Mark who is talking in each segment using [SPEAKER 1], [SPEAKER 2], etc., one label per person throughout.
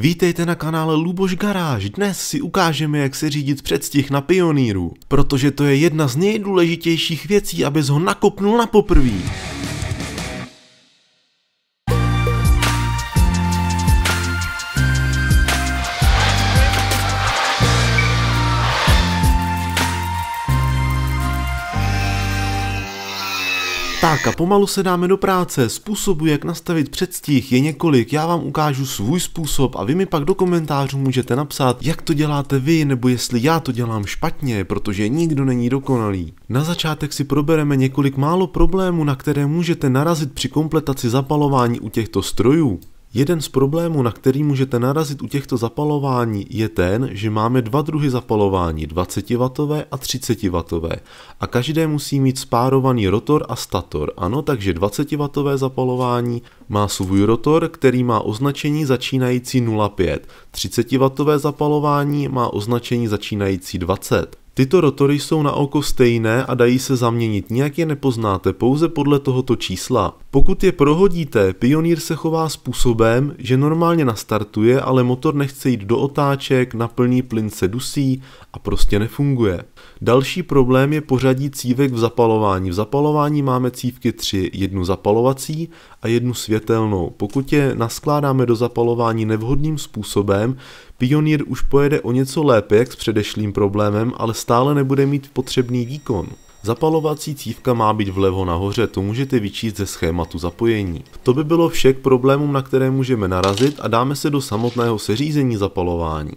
[SPEAKER 1] Vítejte na kanále Luboš Garáž. Dnes si ukážeme, jak se řídit předstih na Pioníru, protože to je jedna z nejdůležitějších věcí, abys ho nakopnul na poprví. Tak a pomalu se dáme do práce. Způsobu, jak nastavit předstih, je několik. Já vám ukážu svůj způsob a vy mi pak do komentářů můžete napsat, jak to děláte vy, nebo jestli já to dělám špatně, protože nikdo není dokonalý. Na začátek si probereme několik málo problémů, na které můžete narazit při kompletaci zapalování u těchto strojů. Jeden z problémů, na který můžete narazit u těchto zapalování, je ten, že máme dva druhy zapalování, 20W a 30W. A každé musí mít spárovaný rotor a stator. Ano, takže 20W zapalování má svůj rotor, který má označení začínající 0,5. 30W zapalování má označení začínající 20. Tyto rotory jsou na oko stejné a dají se zaměnit, nijak je nepoznáte pouze podle tohoto čísla. Pokud je prohodíte, Pioneer se chová způsobem, že normálně nastartuje, ale motor nechce jít do otáček, na plný plyn se dusí a prostě nefunguje. Další problém je pořadí cívek v zapalování. V zapalování máme cívky tři, jednu zapalovací a jednu světelnou. Pokud je naskládáme do zapalování nevhodným způsobem, Pioneer už pojede o něco lépe jak s předešlým problémem, ale stále nebude mít potřebný výkon. Zapalovací cívka má být vlevo nahoře, to můžete vyčíst ze schématu zapojení. To by bylo vše k problémům, na které můžeme narazit a dáme se do samotného seřízení zapalování.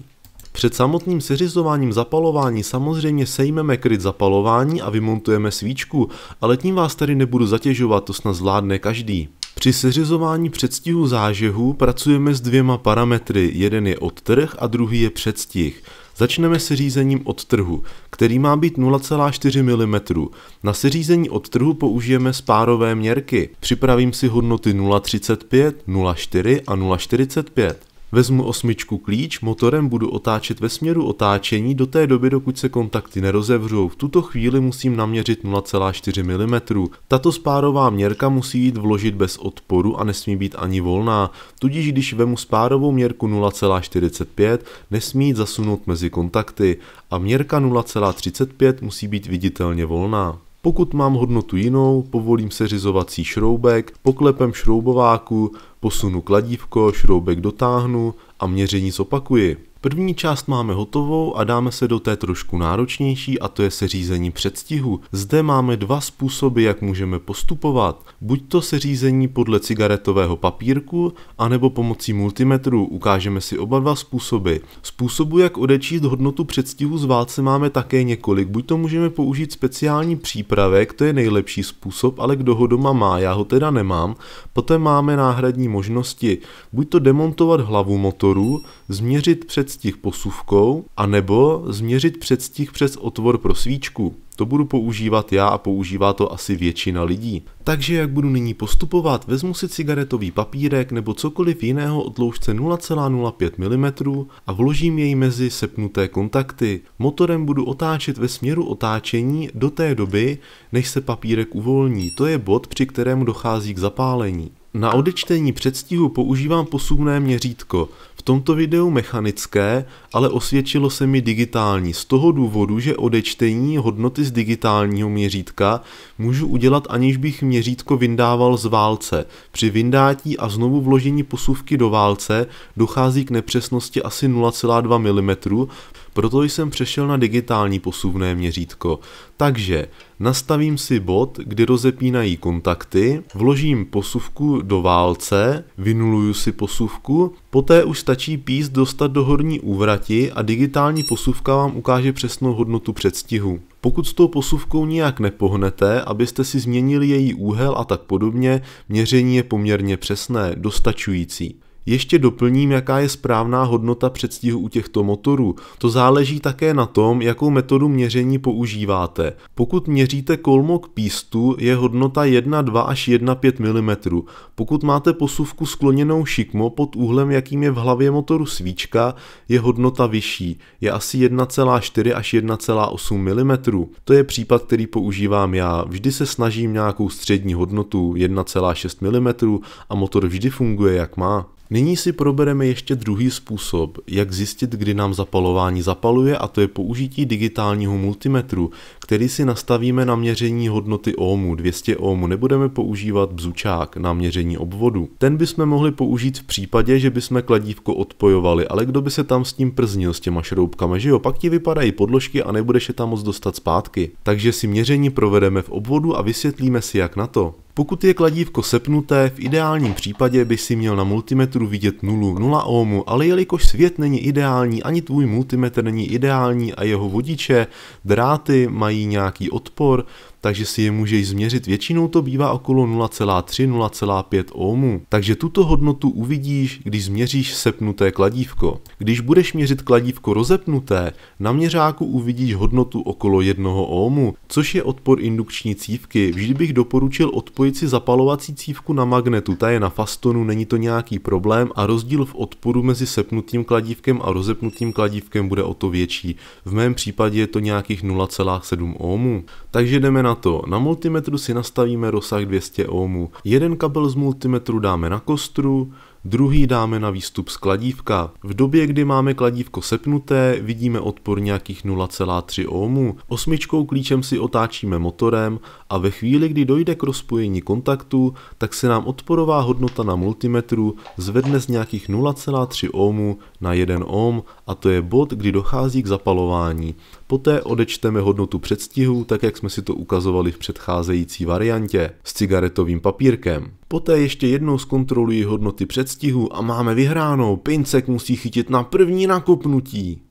[SPEAKER 1] Před samotným seřizováním zapalování samozřejmě sejmeme kryt zapalování a vymontujeme svíčku, ale tím vás tady nebudu zatěžovat, to snad zvládne každý. Při seřizování předstihu zážehu pracujeme s dvěma parametry, jeden je odtrh a druhý je předstih. Začneme se řízením odtrhu, který má být 0,4 mm. Na seřízení odtrhu použijeme spárové měrky. Připravím si hodnoty 0,35, 0,4 a 0,45. Vezmu osmičku klíč, motorem budu otáčet ve směru otáčení do té doby, dokud se kontakty nerozevřou. V tuto chvíli musím naměřit 0,4 mm. Tato spárová měrka musí jít vložit bez odporu a nesmí být ani volná, tudíž když vemu spárovou měrku 0,45, nesmí jít zasunout mezi kontakty a měrka 0,35 musí být viditelně volná. Pokud mám hodnotu jinou, povolím seřizovací šroubek, poklepem šroubováku, posunu kladívko, šroubek dotáhnu a měření zopakuji. První část máme hotovou a dáme se do té trošku náročnější a to je seřízení předstihu. Zde máme dva způsoby, jak můžeme postupovat. Buď to seřízení podle cigaretového papírku, anebo pomocí multimetru. Ukážeme si oba dva způsoby. Způsobu, jak odečíst hodnotu předstihu z válce máme také několik. Buď to můžeme použít speciální přípravek, to je nejlepší způsob, ale kdo ho doma má, já ho teda nemám. Poté máme náhradní možnosti. Buď to demontovat hlavu motoru, změřit předstih posuvkou, anebo změřit předstih přes otvor pro svíčku. To budu používat já a používá to asi většina lidí. Takže jak budu nyní postupovat, vezmu si cigaretový papírek nebo cokoliv jiného o dloužce 0,05 mm a vložím jej mezi sepnuté kontakty. Motorem budu otáčet ve směru otáčení do té doby, než se papírek uvolní. To je bod, při kterém dochází k zapálení. Na odečtení předstihu používám posuvné měřítko, v tomto videu mechanické, ale osvědčilo se mi digitální z toho důvodu, že odečtení hodnoty z digitálního měřítka můžu udělat aniž bych měřítko vyndával z válce. Při vyndátí a znovu vložení posuvky do válce dochází k nepřesnosti asi 0,2 mm, proto jsem přešel na digitální posuvné měřítko. Takže nastavím si bod, kdy rozepínají kontakty, vložím posuvku do válce, vynuluju si posuvku, poté už stačí píst dostat do horní úvrati a digitální posuvka vám ukáže přesnou hodnotu předstihu. Pokud s tou posuvkou nijak nepohnete, abyste si změnili její úhel a tak podobně, měření je poměrně přesné, dostačující. Ještě doplním, jaká je správná hodnota předstihu u těchto motorů. To záleží také na tom, jakou metodu měření používáte. Pokud měříte kolmok pístu, je hodnota 1,2 až 1,5 mm. Pokud máte posuvku skloněnou šikmo pod úhlem, jakým je v hlavě motoru svíčka, je hodnota vyšší. Je asi 1,4 až 1,8 mm. To je případ, který používám já. Vždy se snažím nějakou střední hodnotu 1,6 mm a motor vždy funguje jak má. Nyní si probereme ještě druhý způsob, jak zjistit, kdy nám zapalování zapaluje a to je použití digitálního multimetru, který si nastavíme na měření hodnoty ohmu, 200 ohmu, nebudeme používat bzučák na měření obvodu. Ten bychom mohli použít v případě, že bychom kladívko odpojovali, ale kdo by se tam s tím prznil s těma šroubkama, že jo, pak ti vypadají podložky a nebudeš je tam moc dostat zpátky. Takže si měření provedeme v obvodu a vysvětlíme si jak na to. Pokud je kladívko sepnuté, v ideálním případě by si měl na multimetru vidět nulu, 0 ohmu, ale jelikož svět není ideální, ani tvůj multimetr není ideální a jeho vodiče, dráty mají nějaký odpor, takže si je můžeš změřit. Většinou to bývá okolo 0,3-0,5 ohmů. Takže tuto hodnotu uvidíš, když změříš sepnuté kladívko. Když budeš měřit kladívko rozepnuté, na měřáku uvidíš hodnotu okolo 1 ohmu, což je odpor indukční cívky. Vždy bych doporučil odpojit si zapalovací cívku na magnetu, ta je na fastonu, není to nějaký problém a rozdíl v odporu mezi sepnutým kladívkem a rozepnutým kladívkem bude o to větší. V mém případě je to nějakých 0,7 ohmů. Takže jdeme na na to. Na multimetru si nastavíme rozsah 200 ohmů. Jeden kabel z multimetru dáme na kostru, druhý dáme na výstup z kladívka. V době, kdy máme kladívko sepnuté, vidíme odpor nějakých 0,3 ohmů. Osmičkou klíčem si otáčíme motorem a ve chvíli, kdy dojde k rozpojení kontaktu, tak se nám odporová hodnota na multimetru zvedne z nějakých 0,3 ohmů na 1 ohm a to je bod, kdy dochází k zapalování. Poté odečteme hodnotu předstihu, tak jak jsme si to ukazovali v předcházející variantě, s cigaretovým papírkem. Poté ještě jednou zkontroluji hodnoty předstihu a máme vyhránou, pincek musí chytit na první nakopnutí.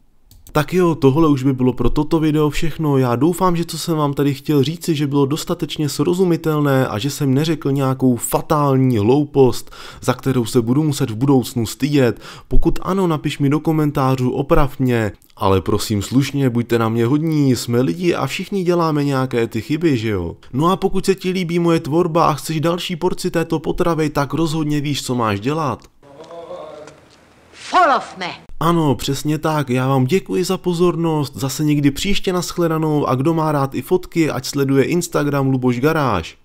[SPEAKER 1] Tak jo, tohle už by bylo pro toto video všechno. Já doufám, že co jsem vám tady chtěl říci, že bylo dostatečně srozumitelné a že jsem neřekl nějakou fatální hloupost, za kterou se budu muset v budoucnu stydět. Pokud ano, napiš mi do komentářů, oprav mě, ale prosím slušně, buďte na mě hodní, jsme lidi a všichni děláme nějaké ty chyby, že jo? No a pokud se ti líbí moje tvorba a chceš další porci této potravy, tak rozhodně víš, co máš dělat.
[SPEAKER 2] Follow me.
[SPEAKER 1] Ano, přesně tak, já vám děkuji za pozornost, zase někdy příště naschledanou a kdo má rád i fotky, ať sleduje Instagram Luboš Garáž.